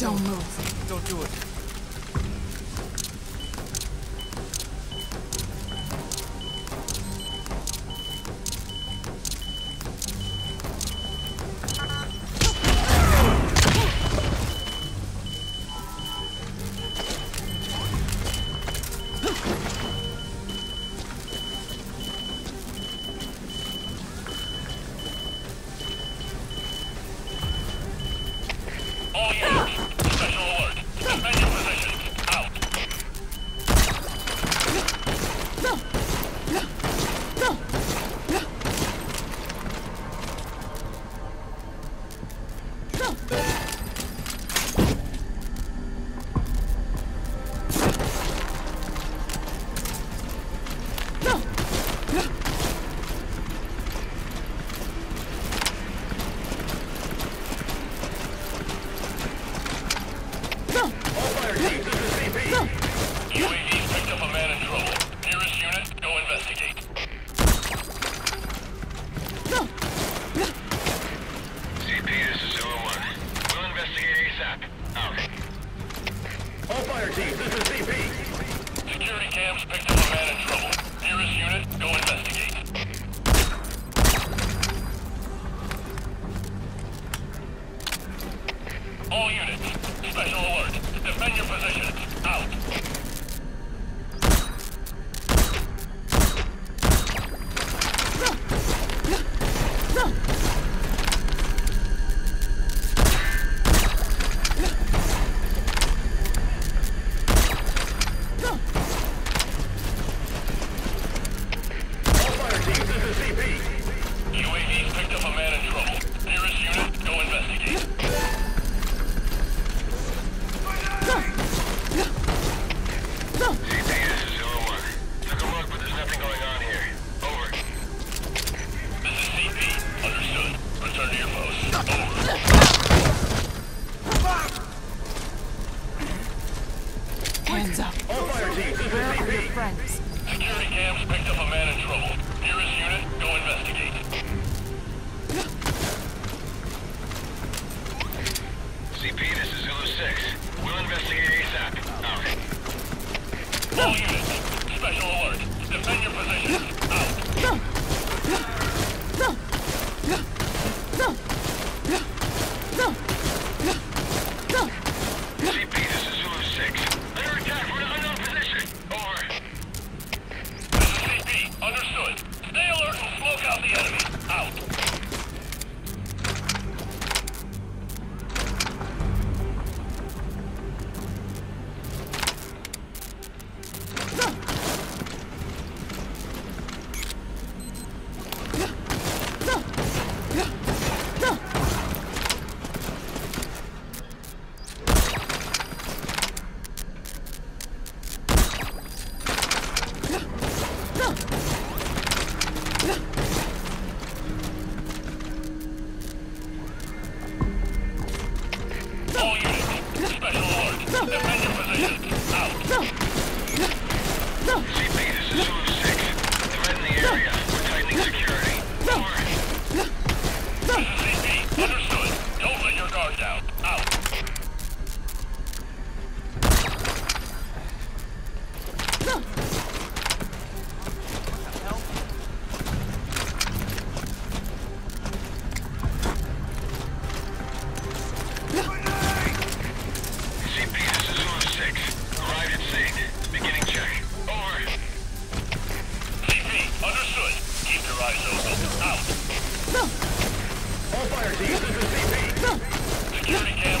Don't move. Don't do it. Security Authorized zone out. All fire teams, this is CP. Security cam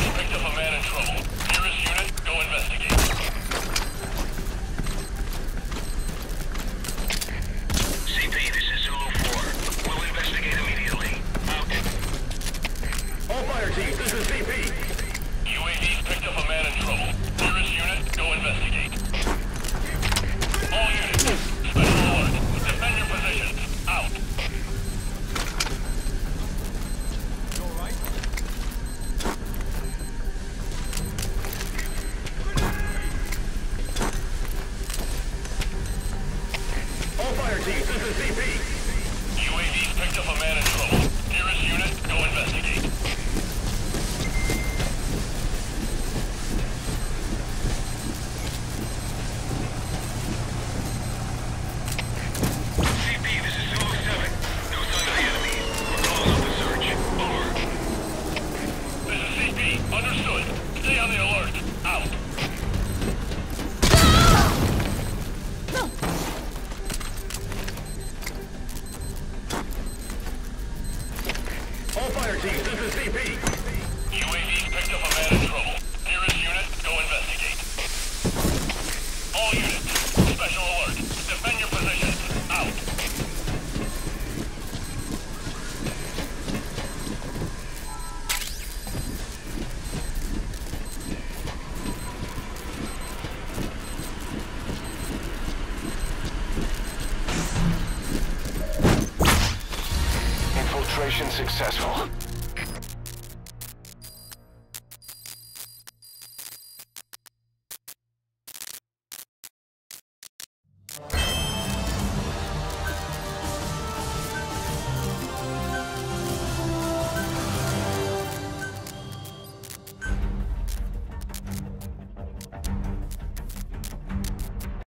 Understood. Stay on the alert. Out. Mission successful.